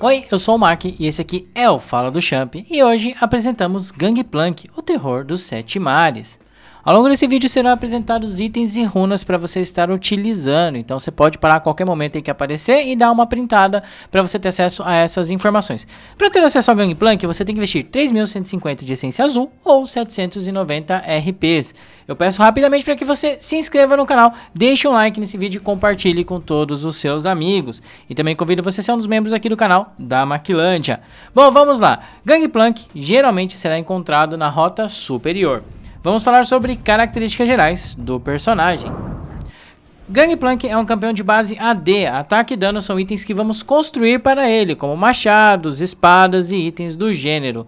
Oi, eu sou o Mac e esse aqui é o Fala do Champ e hoje apresentamos Gangplank, o terror dos sete mares. Ao longo desse vídeo serão apresentados itens e runas para você estar utilizando, então você pode parar a qualquer momento em que aparecer e dar uma printada para você ter acesso a essas informações. Para ter acesso ao Gangplank, você tem que investir 3.150 de essência azul ou 790 RPs. Eu peço rapidamente para que você se inscreva no canal, deixe um like nesse vídeo e compartilhe com todos os seus amigos. E também convido você a ser um dos membros aqui do canal da Maquilândia. Bom, vamos lá. Gangplank geralmente será encontrado na rota superior. Vamos falar sobre características gerais do personagem. Gangplank é um campeão de base AD, ataque e dano são itens que vamos construir para ele, como machados, espadas e itens do gênero.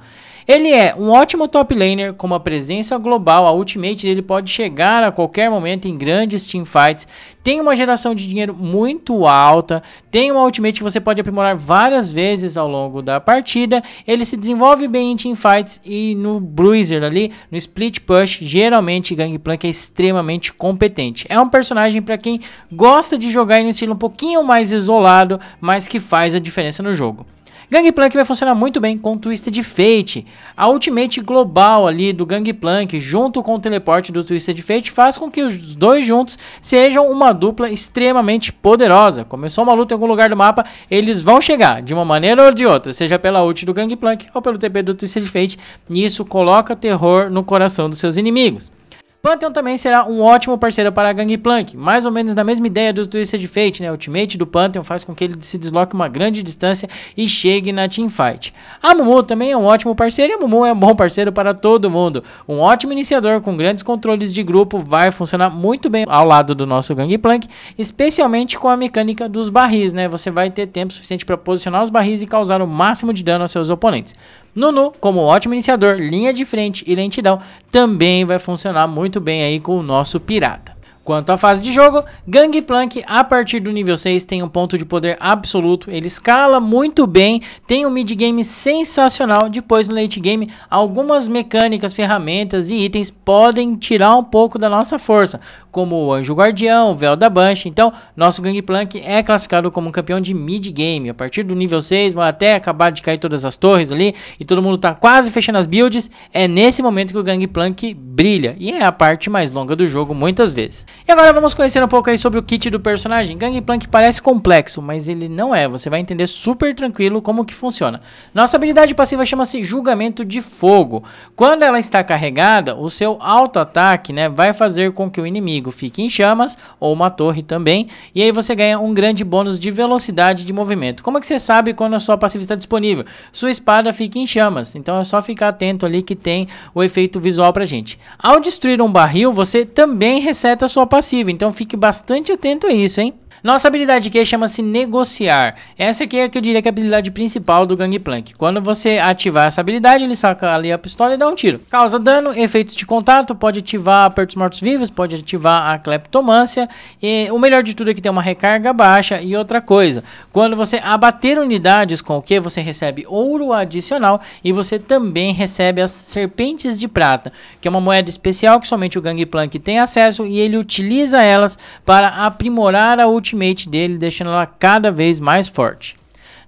Ele é um ótimo top laner com uma presença global, a ultimate dele pode chegar a qualquer momento em grandes teamfights, tem uma geração de dinheiro muito alta, tem uma ultimate que você pode aprimorar várias vezes ao longo da partida, ele se desenvolve bem em teamfights e no bruiser ali, no split push, geralmente Gangplank é extremamente competente. É um personagem para quem gosta de jogar em um estilo um pouquinho mais isolado, mas que faz a diferença no jogo. Gangplank vai funcionar muito bem com Twisted Fate. A ultimate global ali do Gangplank junto com o teleporte do Twisted Fate faz com que os dois juntos sejam uma dupla extremamente poderosa. Começou uma luta em algum lugar do mapa, eles vão chegar de uma maneira ou de outra, seja pela ult do Gangplank ou pelo TP do Twisted Fate, e isso coloca terror no coração dos seus inimigos. Pantheon também será um ótimo parceiro para a Gangplank, mais ou menos na mesma ideia do Twisted Fate, né? O ultimate do Pantheon faz com que ele se desloque uma grande distância e chegue na teamfight. A Mumu também é um ótimo parceiro e a Mumu é um bom parceiro para todo mundo. Um ótimo iniciador com grandes controles de grupo vai funcionar muito bem ao lado do nosso Gangplank, especialmente com a mecânica dos barris, né? Você vai ter tempo suficiente para posicionar os barris e causar o máximo de dano aos seus oponentes. Nunu, como ótimo iniciador, linha de frente e lentidão, também vai funcionar muito bem aí com o nosso pirata. Quanto à fase de jogo, Gangplank a partir do nível 6 tem um ponto de poder absoluto, ele escala muito bem, tem um mid game sensacional, depois no late game algumas mecânicas, ferramentas e itens podem tirar um pouco da nossa força, como o Anjo Guardião, o Véu da Banshee, então nosso Gangplank é classificado como um campeão de mid game, a partir do nível 6 até acabar de cair todas as torres ali e todo mundo tá quase fechando as builds, é nesse momento que o Gangplank brilha e é a parte mais longa do jogo muitas vezes. E agora vamos conhecer um pouco aí sobre o kit do personagem. Gangplank parece complexo, mas ele não é. Você vai entender super tranquilo como que funciona. Nossa habilidade passiva chama-se Julgamento de Fogo. Quando ela está carregada, o seu auto-ataque né, vai fazer com que o inimigo fique em chamas, ou uma torre também, e aí você ganha um grande bônus de velocidade de movimento. Como é que você sabe quando a sua passiva está disponível? Sua espada fica em chamas, então é só ficar atento ali que tem o efeito visual pra gente. Ao destruir um barril, você também reseta a sua passiva, então fique bastante atento a isso, hein? Nossa habilidade aqui chama-se negociar. Essa aqui é que eu diria que é a habilidade principal do Gangplank. Quando você ativar essa habilidade, ele saca ali a pistola e dá um tiro. Causa dano, efeitos de contato, pode ativar apertos mortos-vivos, pode ativar a cleptomância. E o melhor de tudo é que tem uma recarga baixa e outra coisa. Quando você abater unidades com o que você recebe ouro adicional e você também recebe as serpentes de prata, que é uma moeda especial que somente o Gangplank tem acesso e ele utiliza elas para aprimorar a última ultimate dele, deixando ela cada vez mais forte.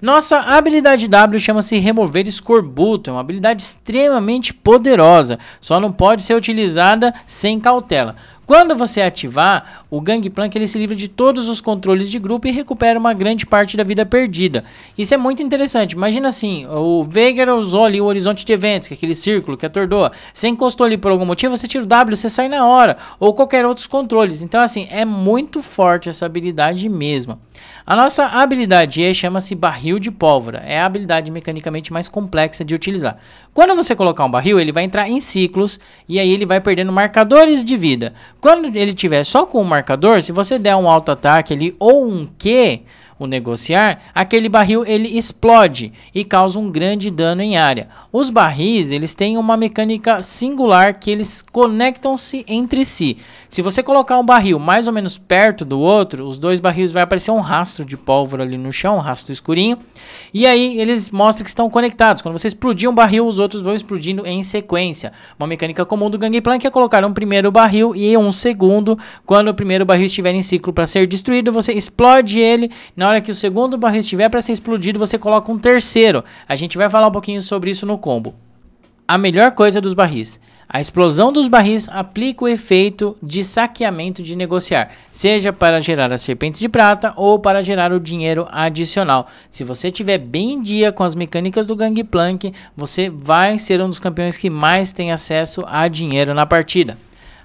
Nossa habilidade W chama-se Remover Escorbuto, é uma habilidade extremamente poderosa, só não pode ser utilizada sem cautela. Quando você ativar, o Gangplank ele se livra de todos os controles de grupo e recupera uma grande parte da vida perdida. Isso é muito interessante. Imagina assim, o Veigar usou ali o horizonte de eventos, que é aquele círculo que atordoa. Você encostou ali por algum motivo, você tira o W, você sai na hora. Ou qualquer outros controles. Então assim, é muito forte essa habilidade mesmo. A nossa habilidade E chama-se Barril de Pólvora. É a habilidade mecanicamente mais complexa de utilizar. Quando você colocar um barril, ele vai entrar em ciclos e aí ele vai perdendo marcadores de vida. Quando ele tiver só com o marcador, se você der um auto-ataque ali ou um Q, o negociar, aquele barril ele explode e causa um grande dano em área. Os barris, eles têm uma mecânica singular que eles conectam-se entre si. Se você colocar um barril mais ou menos perto do outro, os dois barris vai aparecer um rastro de pólvora ali no chão, um rastro escurinho, e aí eles mostram que estão conectados. Quando você explodir um barril, os outros vão explodindo em sequência. Uma mecânica comum do Gangplank é colocar um primeiro barril e um segundo. Quando o primeiro barril estiver em ciclo para ser destruído, você explode ele. Na hora que o segundo barril estiver para ser explodido, você coloca um terceiro. A gente vai falar um pouquinho sobre isso no combo. A melhor coisa dos barris a explosão dos barris aplica o efeito de saqueamento de negociar, seja para gerar as serpentes de prata ou para gerar o dinheiro adicional. Se você tiver bem em dia com as mecânicas do Gangplank, você vai ser um dos campeões que mais tem acesso a dinheiro na partida.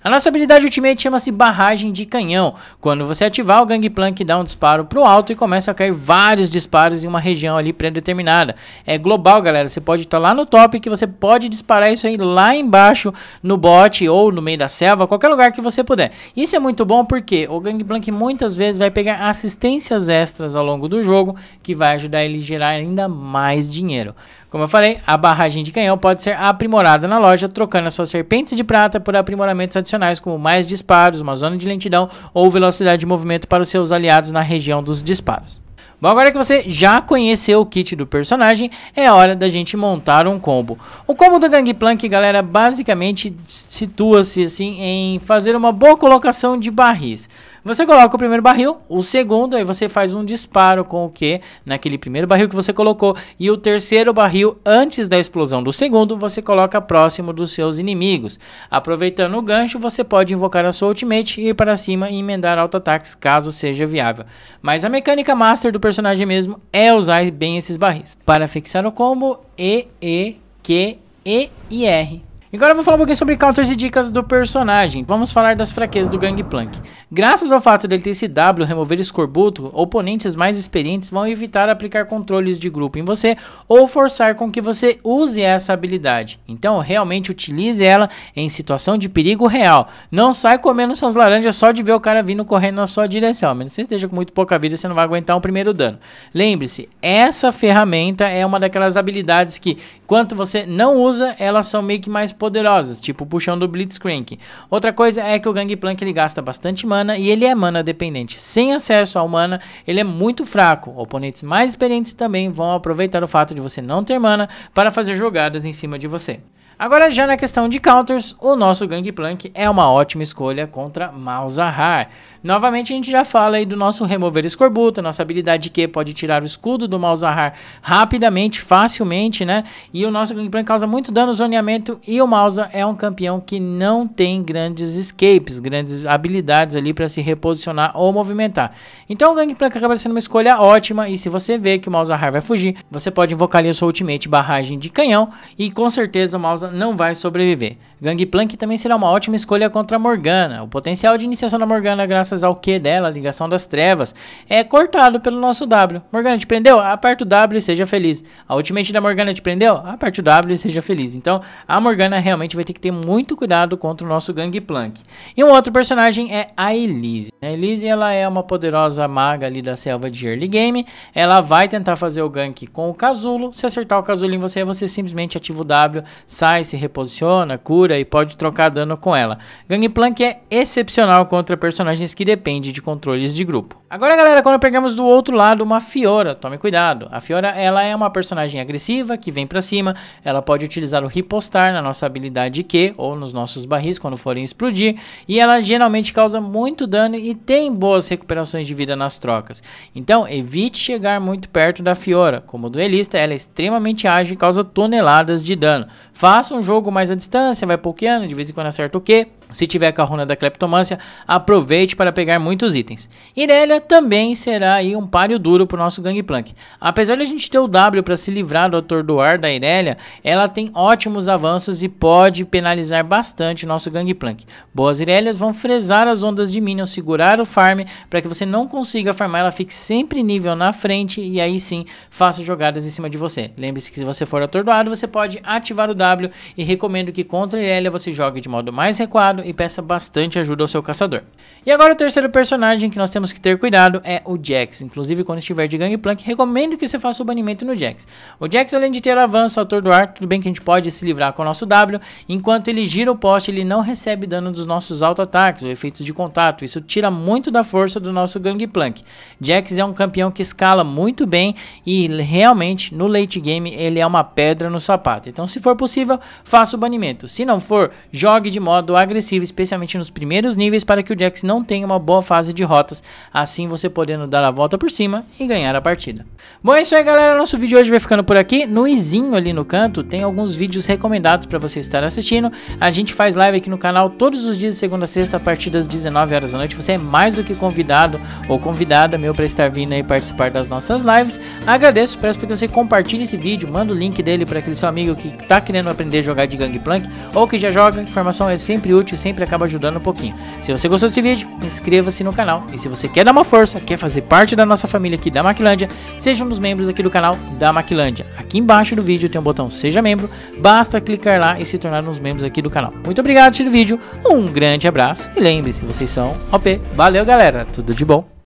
A nossa habilidade Ultimate chama-se Barragem de Canhão. Quando você ativar o Gangplank, dá um disparo pro alto e começa a cair vários disparos em uma região ali pré-determinada. É global, galera. Você pode estar tá lá no top que você pode disparar isso aí lá embaixo no bot ou no meio da selva, qualquer lugar que você puder. Isso é muito bom porque o Gangplank muitas vezes vai pegar assistências extras ao longo do jogo que vai ajudar ele a gerar ainda mais dinheiro. Como eu falei, a barragem de canhão pode ser aprimorada na loja, trocando as suas serpentes de prata por aprimoramentos adicionais, como mais disparos, uma zona de lentidão ou velocidade de movimento para os seus aliados na região dos disparos. Bom, agora que você já conheceu o kit do personagem, é hora da gente montar um combo. O combo do Gangplank, galera, basicamente situa-se assim em fazer uma boa colocação de barris. Você coloca o primeiro barril, o segundo, aí você faz um disparo com o que naquele primeiro barril que você colocou e o terceiro barril antes da explosão do segundo você coloca próximo dos seus inimigos. Aproveitando o gancho, você pode invocar a sua ultimate, ir para cima e emendar auto-ataques caso seja viável. Mas a mecânica master do personagem mesmo é usar bem esses barris. Para fixar o combo E, E, Q, E e R. Agora eu vou falar um pouquinho sobre counters e dicas do personagem. Vamos falar das fraquezas do Gangplank. Graças ao fato dele ter esse W, remover escorbuto, oponentes mais experientes vão evitar aplicar controles de grupo em você ou forçar com que você use essa habilidade. Então, realmente utilize ela em situação de perigo real. Não sai comendo suas laranjas só de ver o cara vindo correndo na sua direção. Menos que você esteja com muito pouca vida, você não vai aguentar um primeiro dano. Lembre-se, essa ferramenta é uma daquelas habilidades que, enquanto você não usa, elas são meio que mais poderosas, tipo o puxão do Blitzcrank. Outra coisa é que o Gangplank ele gasta bastante mana e ele é mana dependente. Sem acesso ao mana, ele é muito fraco. Oponentes mais experientes também vão aproveitar o fato de você não ter mana para fazer jogadas em cima de você. Agora já na questão de counters, o nosso Gangplank é uma ótima escolha contra Malzahar. Novamente a gente já fala aí do nosso remover escorbuto, nossa habilidade que pode tirar o escudo do Malzahar rapidamente, facilmente, né? E o nosso Gangplank causa muito dano, zoneamento e o Malza é um campeão que não tem grandes escapes, grandes habilidades ali para se reposicionar ou movimentar. Então o Gangplank acaba sendo uma escolha ótima e se você vê que o Malzahar vai fugir, você pode invocar ali a sua ultimate barragem de canhão e com certeza o Malza não vai sobreviver. Gangplank também será uma ótima escolha contra Morgana. O potencial de iniciação da Morgana, graças ao Q dela, ligação das trevas, é cortado pelo nosso W. Morgana te prendeu? Aperta o W e seja feliz. A ultimate da Morgana te prendeu? Aperta o W e seja feliz. Então, a Morgana realmente vai ter que ter muito cuidado contra o nosso Gangplank. E um outro personagem é a Elise. A Elise ela é uma poderosa maga ali da selva de early game. Ela vai tentar fazer o gank com o casulo. Se acertar o casulo em você, você simplesmente ativa o W, sai, se reposiciona, cura e pode trocar dano com ela. Gangplank é excepcional contra personagens que dependem de controles de grupo. Agora galera, quando pegamos do outro lado uma Fiora, tome cuidado. A Fiora ela é uma personagem agressiva que vem para cima, ela pode utilizar o ripostar na nossa habilidade Q ou nos nossos barris quando forem explodir e ela geralmente causa muito dano e tem boas recuperações de vida nas trocas. Então evite chegar muito perto da Fiora, como duelista ela é extremamente ágil e causa toneladas de dano. Faça um jogo mais à distância, vai pokeando, de vez em quando acerta o Q. Se tiver com a runa da Cleptomância, aproveite para pegar muitos itens. Irelia também será aí um páreo duro para o nosso Gangplank. Apesar de a gente ter o W para se livrar do atordoar da Irelia, ela tem ótimos avanços e pode penalizar bastante o nosso Gangplank. Boas Irelias vão fresar as ondas de Minion, segurar o farm para que você não consiga farmar, ela fique sempre nível na frente e aí sim faça jogadas em cima de você. Lembre-se que se você for atordoado, você pode ativar o W e recomendo que contra a Irelia você jogue de modo mais recuado cuidado e peça bastante ajuda ao seu caçador. E agora o terceiro personagem que nós temos que ter cuidado é o Jax. Inclusive, quando estiver de Gangplank, recomendo que você faça o banimento no Jax. O Jax, além de ter avanço, atordoar, tudo bem que a gente pode se livrar com o nosso W, enquanto ele gira o poste, ele não recebe dano dos nossos auto-ataques ou efeitos de contato. Isso tira muito da força do nosso Gangplank. Jax é um campeão que escala muito bem e realmente no late game ele é uma pedra no sapato. Então, se for possível, faça o banimento. Se não for, jogue de modo agressivo agressivo, especialmente nos primeiros níveis, para que o Jax não tenha uma boa fase de rotas, assim você podendo dar a volta por cima e ganhar a partida. Bom, é isso aí galera, nosso vídeo hoje vai ficando por aqui. No izinho ali no canto tem alguns vídeos recomendados para você estar assistindo. A gente faz live aqui no canal todos os dias, segunda a sexta, a partir das 19 horas da noite. Você é mais do que convidado ou convidada meu para estar vindo aí participar das nossas lives. Agradeço, peço que você compartilhe esse vídeo, manda o link dele para aquele seu amigo que está querendo aprender a jogar de Gangplank ou que já joga. Informação é sempre útil sempre acaba ajudando um pouquinho. Se você gostou desse vídeo, inscreva-se no canal. E se você quer dar uma força, quer fazer parte da nossa família aqui da Maquilândia, seja um dos membros aqui do canal da Maquilândia. Aqui embaixo do vídeo tem um botão Seja Membro, basta clicar lá e se tornar um dos membros aqui do canal. Muito obrigado por assistir o vídeo, um grande abraço e lembre-se, vocês são OP. Valeu galera, tudo de bom.